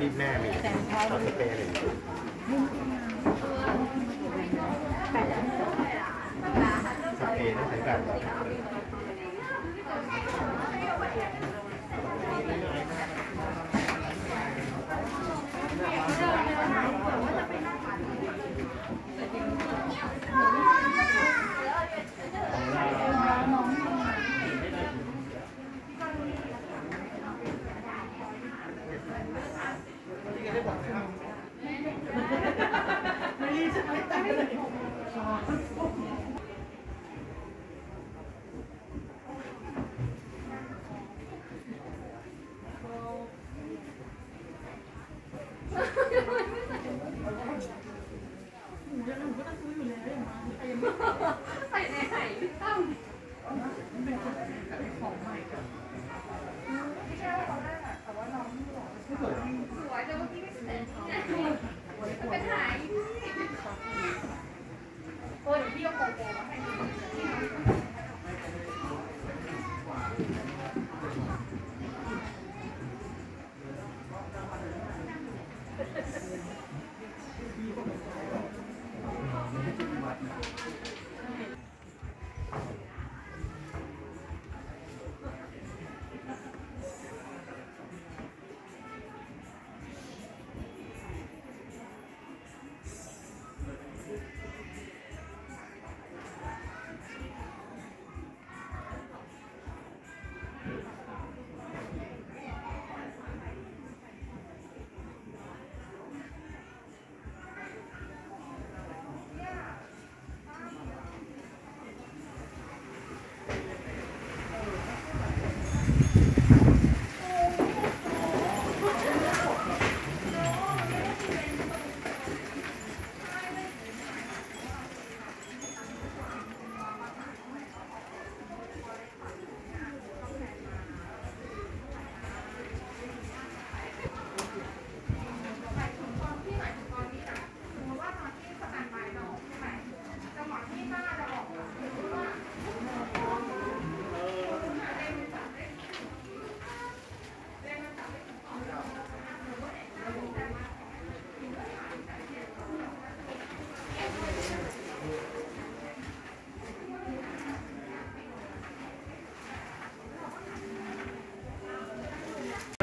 รีบแน่มีตอนสเปรย์เลยสเปรย์ต้องใช้แบบ แ ล้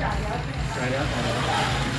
trời đất trời đất